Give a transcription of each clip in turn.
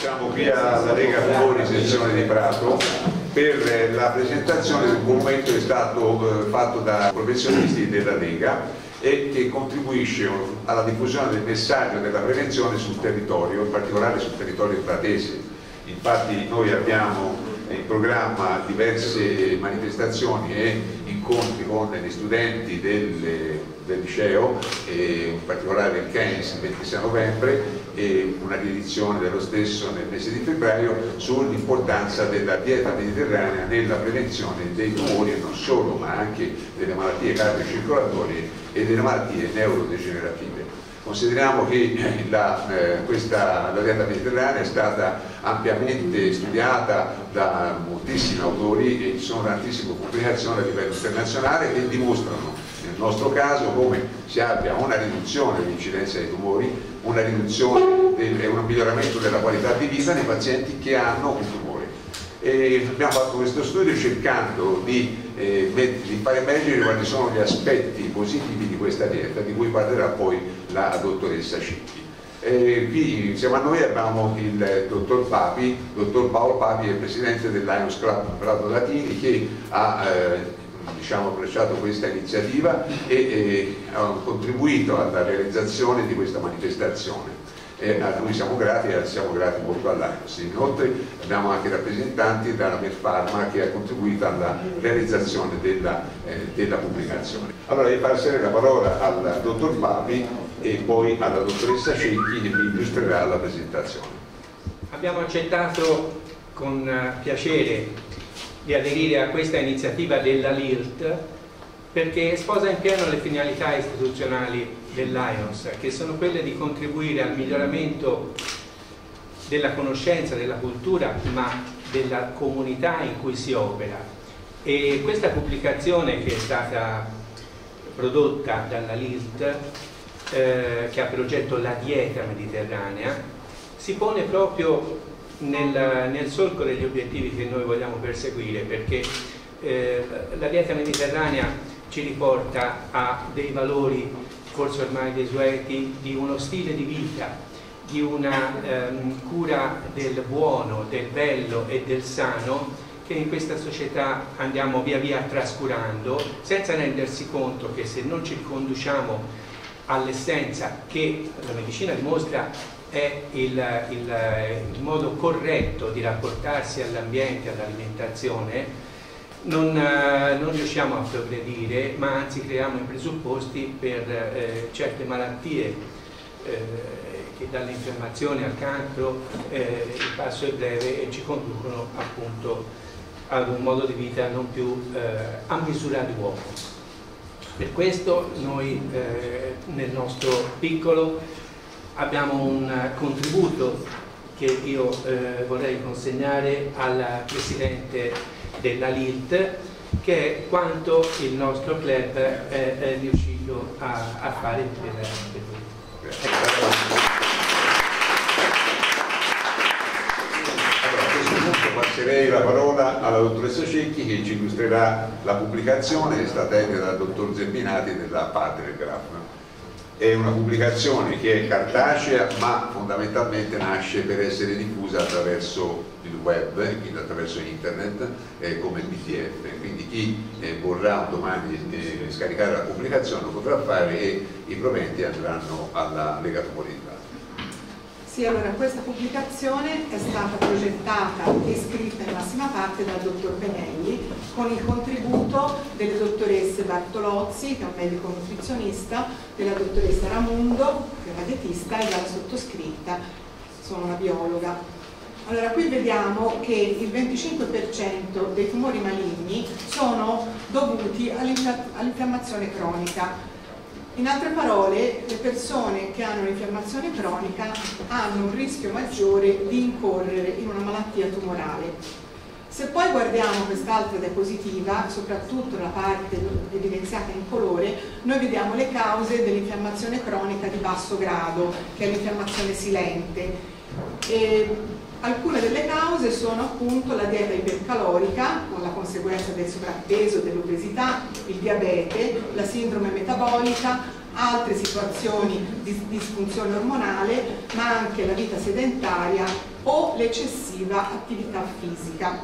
Siamo qui alla Lega Tumori, sezione di Prato, per la presentazione di un documento che è stato eh, fatto da professionisti della Lega e che contribuisce alla diffusione del messaggio della prevenzione sul territorio, in particolare sul territorio pratese. Infatti noi abbiamo in programma diverse manifestazioni e incontri con gli studenti del, del liceo, in particolare il Keynes il 26 novembre e una riedizione dello stesso nel mese di febbraio sull'importanza della dieta mediterranea nella prevenzione dei tumori e non solo, ma anche delle malattie cardiocircolatorie e delle malattie neurodegenerative. Consideriamo che la, eh, questa, la dieta mediterranea è stata ampiamente studiata da moltissimi autori e ci sono tantissime pubblicazioni a livello internazionale che dimostrano nel nostro caso come si abbia una riduzione dell'incidenza dei tumori, una riduzione e un miglioramento della qualità di vita nei pazienti che hanno un tumore. E abbiamo fatto questo studio cercando di, eh, di far emergere quali sono gli aspetti positivi di questa dieta, di cui parlerà poi la dottoressa Cicchi. Eh, qui insieme a noi abbiamo il dottor Papi, dottor Paolo Papi è presidente del Lions Club Prato Latini che ha eh, diciamo, approcciato questa iniziativa e eh, ha contribuito alla realizzazione di questa manifestazione. Eh, a cui siamo grati e siamo grati molto all'AIOS. Inoltre abbiamo anche rappresentanti dalla Merfarma che ha contribuito alla realizzazione della, eh, della pubblicazione. Allora io passerei la parola al dottor Papi e poi alla dottoressa Cecchi che vi illustrerà la presentazione. Abbiamo accettato con piacere di aderire a questa iniziativa della LIRT perché sposa in pieno le finalità istituzionali dell'IONS che sono quelle di contribuire al miglioramento della conoscenza, della cultura ma della comunità in cui si opera. E questa pubblicazione che è stata prodotta dalla LIRT eh, che ha progetto la dieta mediterranea si pone proprio nel, nel, solco degli obiettivi che noi vogliamo perseguire perché eh, la dieta mediterranea ci riporta a dei valori forse ormai desueti di uno stile di vita di una ehm, cura del buono, del bello e del sano che in questa società andiamo via via trascurando senza rendersi conto che se non ci riconduciamo all'essenza che la medicina dimostra è il, il, il modo corretto di rapportarsi all'ambiente, all'alimentazione, non, eh, non, riusciamo a progredire, ma anzi creiamo i presupposti per eh, certe malattie eh, che dall'infiammazione al cancro eh, il passo è breve e ci conducono appunto ad un modo di vita non più eh, a misura di uomo. Per questo noi eh, nel nostro piccolo abbiamo un contributo che io eh, vorrei consegnare al Presidente della LILT che è quanto il nostro club è, è riuscito a, a, fare per, per lui. Allora, a questo punto passerei la parola alla dottoressa Cecchi che ci illustrerà la pubblicazione che stata edita dal dottor Zerbinati della Patergraph è una pubblicazione che è cartacea ma fondamentalmente nasce per essere diffusa attraverso il web, quindi attraverso internet eh, come PDF, quindi chi eh, vorrà domani eh, scaricare la pubblicazione lo potrà fare e i proventi andranno alla Lega Tumori sì, allora questa pubblicazione è stata progettata e scritta in massima parte dal dottor Benelli con il contributo delle dottoresse Bartolozzi, che è un medico nutrizionista, della dottoressa Ramundo, che è una dietista, e dalla sottoscritta, sono una biologa. Allora qui vediamo che il 25% dei tumori maligni sono dovuti all'infiammazione cronica, in altre parole, le persone che hanno un'infiammazione cronica hanno un rischio maggiore di incorrere in una malattia tumorale. Se poi guardiamo quest'altra diapositiva, soprattutto la parte evidenziata in colore, noi vediamo le cause dell'infiammazione cronica di basso grado, che è l'infiammazione silente. E Alcune delle cause sono appunto la dieta ipercalorica, con la conseguenza del sovrappeso, dell'obesità, il diabete, la sindrome metabolica, altre situazioni di disfunzione ormonale, ma anche la vita sedentaria o l'eccessiva attività fisica.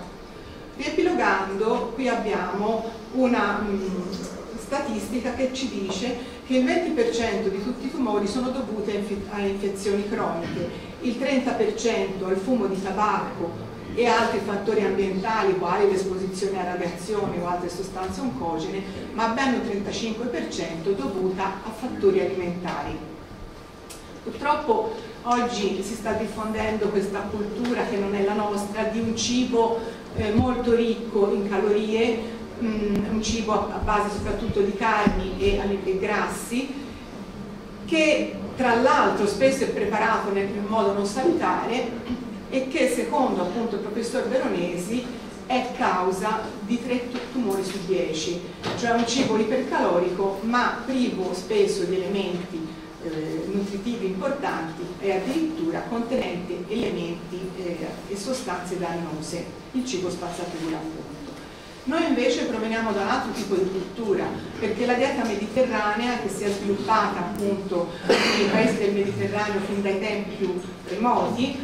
Riepilogando, qui abbiamo una mm, statistica che ci dice che il 20% di tutti i tumori sono dovuti a infezioni croniche, il 30% al fumo di tabacco e altri fattori ambientali quali l'esposizione a radiazioni o altre sostanze oncogene, ma ben un 35% dovuta a fattori alimentari. Purtroppo oggi si sta diffondendo questa cultura che non è la nostra di un cibo eh, molto ricco in calorie, mh, mm, un cibo a base soprattutto di carni e, e grassi, che tra l'altro spesso è preparato nel, in modo non salutare e che secondo appunto il professor Veronesi è causa di 3 tumori su 10, cioè un cibo ipercalorico ma privo spesso di elementi eh, nutritivi importanti e addirittura contenente elementi eh, e sostanze dannose, il cibo spazzatura appunto. Noi invece proveniamo da un altro tipo di cultura, perché la dieta mediterranea che si è sviluppata appunto nei paesi del Mediterraneo fin dai tempi più remoti,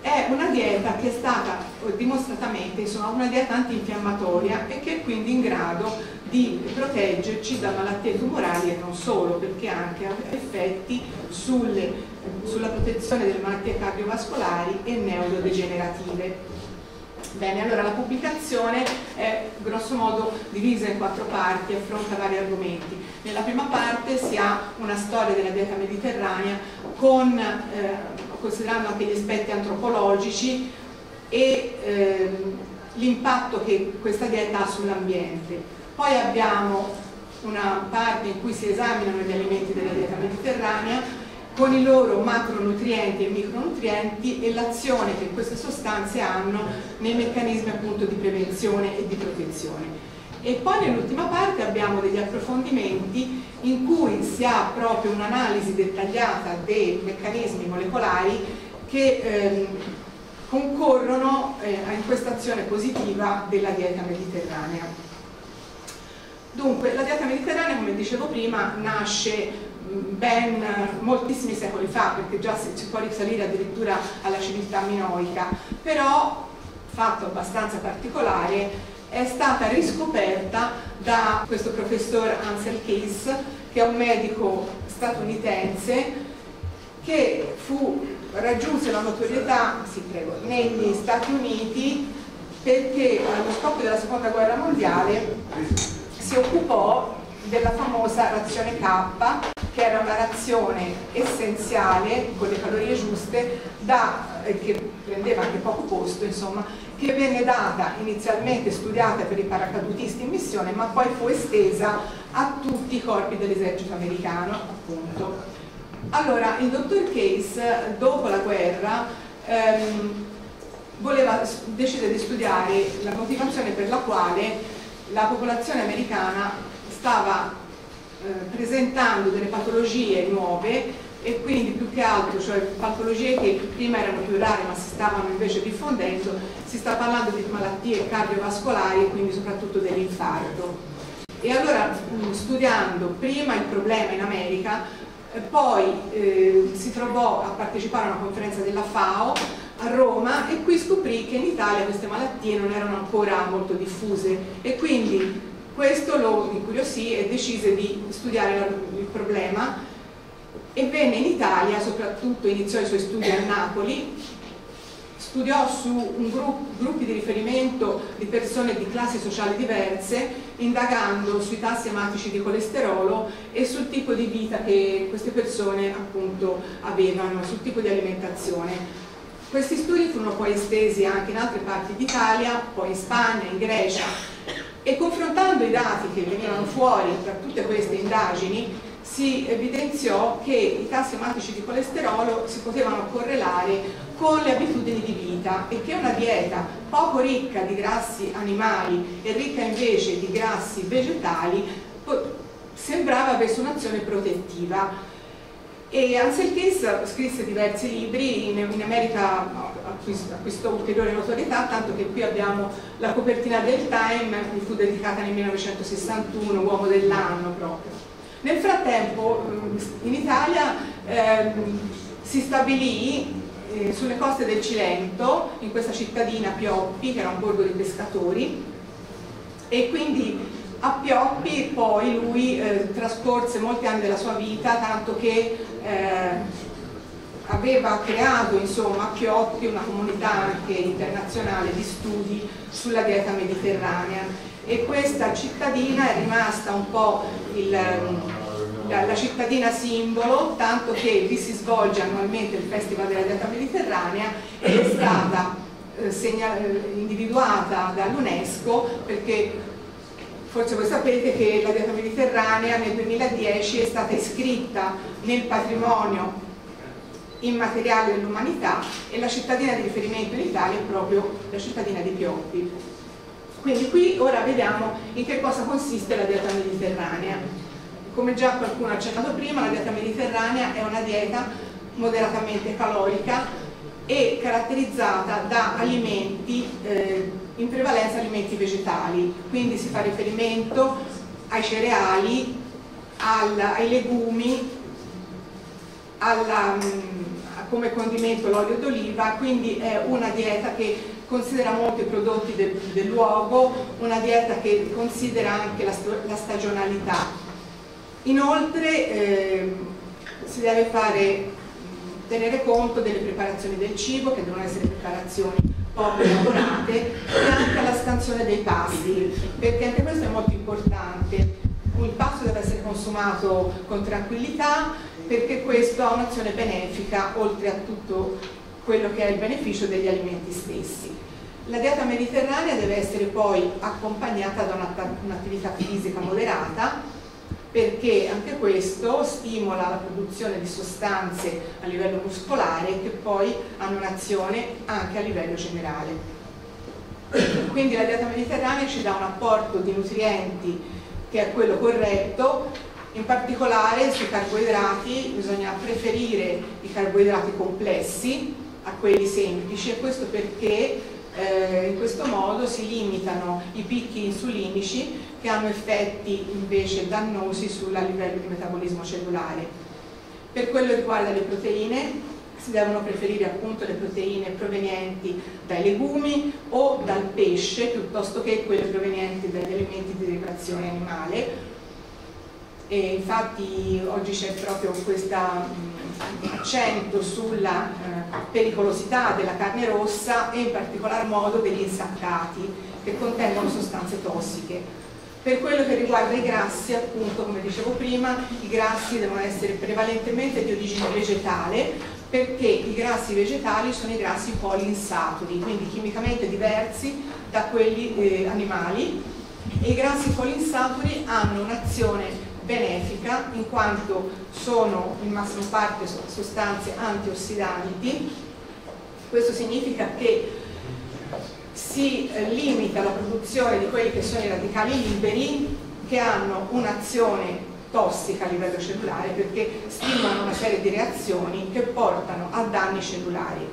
è una dieta che è stata dimostratamente insomma, una dieta antinfiammatoria e che è quindi in grado di proteggerci da malattie tumorali e non solo, perché anche ha effetti sulle, sulla protezione delle malattie cardiovascolari e neurodegenerative. Bene, allora la pubblicazione è grosso modo divisa in quattro parti, affronta vari argomenti. Nella prima parte si ha una storia della dieta mediterranea con, eh, considerando anche gli aspetti antropologici e eh, l'impatto che questa dieta ha sull'ambiente. Poi abbiamo una parte in cui si esaminano gli alimenti della dieta mediterranea con i loro macronutrienti e micronutrienti e l'azione che queste sostanze hanno nei meccanismi appunto di prevenzione e di protezione. E poi nell'ultima parte abbiamo degli approfondimenti in cui si ha proprio un'analisi dettagliata dei meccanismi molecolari che ehm, concorrono eh, in questa azione positiva della dieta mediterranea. Dunque, la dieta mediterranea, come dicevo prima, nasce ben moltissimi secoli fa, perché già si può risalire addirittura alla civiltà minoica, però, fatto abbastanza particolare, è stata riscoperta da questo professor Ansel Keys, che è un medico statunitense, che fu, raggiunse la notorietà sì, prego, negli Stati Uniti perché allo scoppio della seconda guerra mondiale si occupò della famosa razione K che era una razione essenziale con le calorie giuste da, eh, che prendeva anche poco posto insomma che venne data inizialmente studiata per i paracadutisti in missione ma poi fu estesa a tutti i corpi dell'esercito americano appunto. Allora il dottor Case dopo la guerra ehm, voleva, decide di studiare la motivazione per la quale la popolazione americana stava presentando delle patologie nuove e quindi più che altro, cioè patologie che prima erano più rare ma si stavano invece diffondendo, si sta parlando di malattie cardiovascolari e quindi soprattutto dell'infarto. E allora mm, studiando prima il problema in America, eh, poi eh, si trovò a partecipare a una conferenza della FAO a Roma e qui scoprì che in Italia queste malattie non erano ancora molto diffuse e quindi questo lo incuriosì e decise di studiare il problema e venne in Italia, soprattutto iniziò i suoi studi a Napoli, studiò su gruppo, gruppi di riferimento di persone di classi sociali diverse, indagando sui tassi ematici di colesterolo e sul tipo di vita che queste persone appunto avevano, sul tipo di alimentazione. Questi studi furono poi estesi anche in altre parti d'Italia, poi in Spagna, in Grecia e confrontando i dati che venivano fuori tra tutte queste indagini si evidenziò che i tassi ematici di colesterolo si potevano correlare con le abitudini di vita e che una dieta poco ricca di grassi animali e ricca invece di grassi vegetali sembrava avesse un'azione protettiva e Ansel Keys scrisse diversi libri, in, in America acquistò ulteriore notorietà, tanto che qui abbiamo la copertina del Time, gli fu dedicata nel 1961, uomo dell'anno proprio. Nel frattempo in Italia eh, si stabilì eh, sulle coste del Cilento, in questa cittadina Pioppi, che era un borgo di pescatori, e quindi a Pioppi poi lui eh, trascorse molti anni della sua vita, tanto che eh, aveva creato insomma, a Pioppi una comunità anche internazionale di studi sulla dieta mediterranea. E questa cittadina è rimasta un po' il, la, la, cittadina simbolo, tanto che lì si svolge annualmente il Festival della Dieta Mediterranea ed è stata eh, individuata dall'UNESCO perché forse voi sapete che la dieta mediterranea nel 2010 è stata iscritta nel patrimonio immateriale dell'umanità e la cittadina di riferimento in Italia è proprio la cittadina di Pioppi. Quindi qui ora vediamo in che cosa consiste la dieta mediterranea. Come già qualcuno ha accennato prima, la dieta mediterranea è una dieta moderatamente calorica e caratterizzata da alimenti, eh, in prevalenza alimenti vegetali, quindi si fa riferimento ai cereali, al, ai legumi, alla, mm, come condimento l'olio d'oliva, quindi è una dieta che considera molto i prodotti del, del luogo, una dieta che considera anche la, la stagionalità. Inoltre eh, si deve fare, tenere conto delle preparazioni del cibo, che devono essere preparazioni poco elaborate, e anche la scansione dei pasti, perché anche questo è molto importante. Il pasto deve essere consumato con tranquillità, perché questo ha un'azione benefica oltre a tutto quello che è il beneficio degli alimenti stessi. La dieta mediterranea deve essere poi accompagnata da un'attività fisica moderata perché anche questo stimola la produzione di sostanze a livello muscolare che poi hanno un'azione anche a livello generale. Quindi la dieta mediterranea ci dà un apporto di nutrienti che è quello corretto in particolare sui carboidrati bisogna preferire i carboidrati complessi a quelli semplici e questo perché eh, in questo modo si limitano i picchi insulinici che hanno effetti invece dannosi sul livello di metabolismo cellulare. Per quello che riguarda le proteine si devono preferire appunto le proteine provenienti dai legumi o dal pesce piuttosto che quelle provenienti dagli alimenti di derivazione animale e infatti oggi c'è proprio questo accento sulla pericolosità della carne rossa e in particolar modo degli insaccati che contengono sostanze tossiche. Per quello che riguarda i grassi, appunto, come dicevo prima, i grassi devono essere prevalentemente di origine vegetale perché i grassi vegetali sono i grassi poliinsaturi, quindi chimicamente diversi da quelli eh, animali e i grassi poliinsaturi hanno un'azione benefica in quanto sono in massima parte sostanze antiossidanti. Questo significa che si eh, limita la produzione di quelli che sono i radicali liberi che hanno un'azione tossica a livello cellulare perché stimolano una serie di reazioni che portano a danni cellulari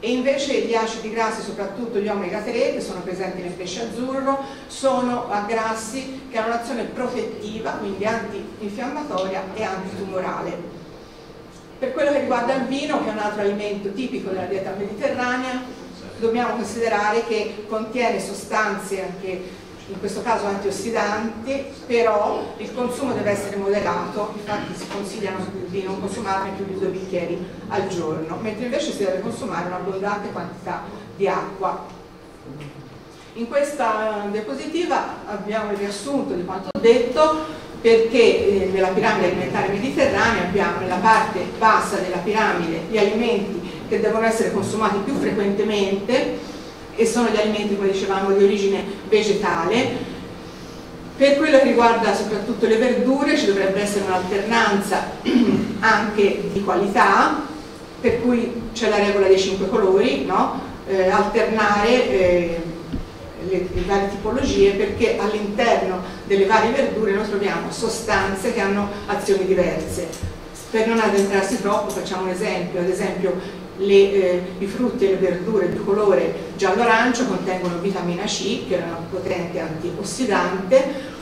e invece gli acidi grassi, soprattutto gli omega 3 che sono presenti nel pesce azzurro, sono grassi che hanno un'azione protettiva, quindi antinfiammatoria e antitumorale. Per quello che riguarda il vino, che è un altro alimento tipico della dieta mediterranea, dobbiamo considerare che contiene sostanze anche in questo caso antiossidanti, però il consumo deve essere moderato, infatti si consigliano di non consumarne più di due bicchieri al giorno, mentre invece si deve consumare un'abbondante quantità di acqua. In questa diapositiva abbiamo il riassunto di quanto detto perché eh, nella piramide alimentare mediterranea abbiamo nella parte bassa della piramide gli alimenti che devono essere consumati più frequentemente e sono gli alimenti, come dicevamo, di origine vegetale. Per quello che riguarda soprattutto le verdure ci dovrebbe essere un'alternanza anche di qualità, per cui c'è la regola dei cinque colori, no? eh, alternare eh, le, le, varie tipologie perché all'interno delle varie verdure noi troviamo sostanze che hanno azioni diverse. Per non addentrarsi troppo facciamo un esempio, ad esempio le, eh, i frutti e le verdure di colore giallo-arancio contengono vitamina C, che è una potente antiossidante,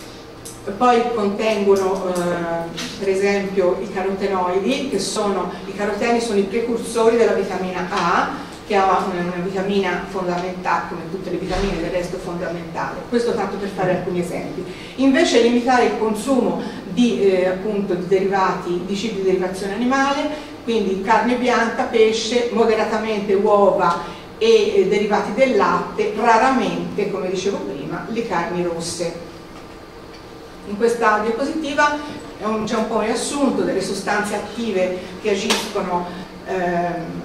poi contengono eh, per esempio i carotenoidi, che sono, i caroteni sono i precursori della vitamina A, che ha una, una, vitamina fondamentale, come tutte le vitamine del resto fondamentale. Questo tanto per fare alcuni esempi. Invece limitare il consumo di, eh, appunto, di derivati, di cibi di derivazione animale, quindi carne bianca, pesce, moderatamente uova e eh, derivati del latte, raramente, come dicevo prima, le carni rosse. In questa diapositiva c'è un, po' un riassunto delle sostanze attive che agiscono eh,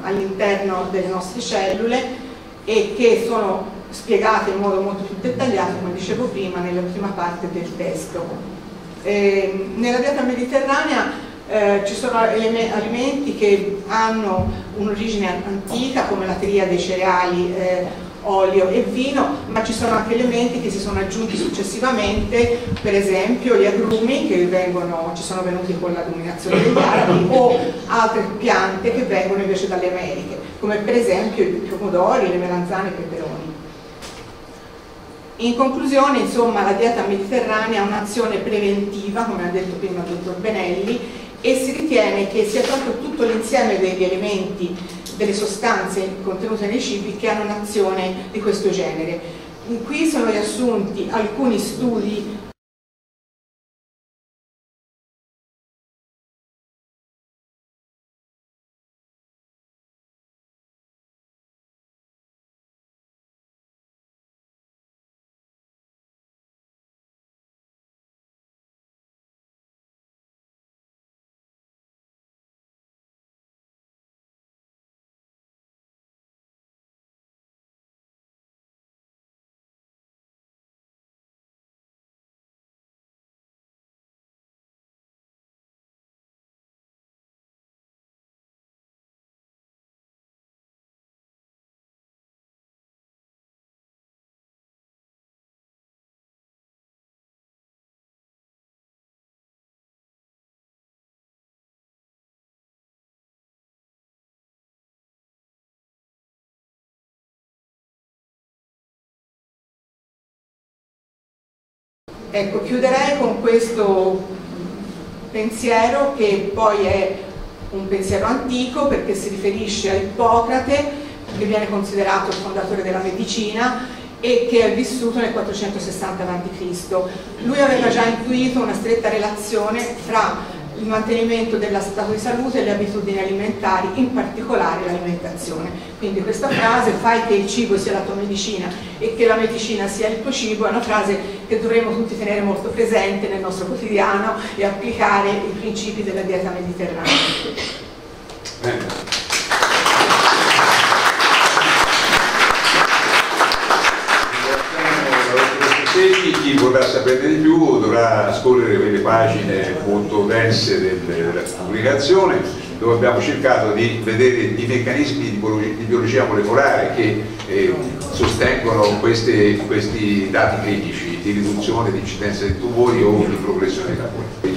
all'interno delle nostre cellule e che sono spiegate in modo molto più dettagliato, come dicevo prima, nella prima parte del testo. Eh, nella dieta mediterranea eh, ci sono alimenti che hanno un'origine antica come la teria dei cereali eh, olio e vino, ma ci sono anche elementi che si sono aggiunti successivamente, per esempio gli agrumi che vengono, ci sono venuti con la dominazione degli arabi o altre piante che vengono invece dalle Americhe, come per esempio i pomodori, le melanzane e i peperoni. In conclusione, insomma, la dieta mediterranea è un'azione preventiva, come ha detto prima il dottor Benelli, e si ritiene che sia proprio tutto l'insieme degli elementi delle sostanze contenute nei cibi che hanno un'azione di questo genere. Qui sono riassunti alcuni studi Ecco, chiuderei con questo pensiero che poi è un pensiero antico perché si riferisce a Ippocrate che viene considerato il fondatore della medicina e che è vissuto nel 460 a.C. Lui aveva già intuito una stretta relazione fra il mantenimento dello stato di salute e le abitudini alimentari, in particolare l'alimentazione. Quindi questa frase, fai che il cibo sia la tua medicina e che la medicina sia il tuo cibo, è una frase che dovremmo tutti tenere molto presente nel nostro quotidiano e applicare i principi della dieta mediterranea. Eh. segni, chi vorrà saperne di più dovrà scorrere quelle pagine molto dense della pubblicazione dove abbiamo cercato di vedere i meccanismi di biologia molecolare che eh, sostengono questi, questi dati clinici di riduzione di incidenza di tumori o di progressione dei tumori.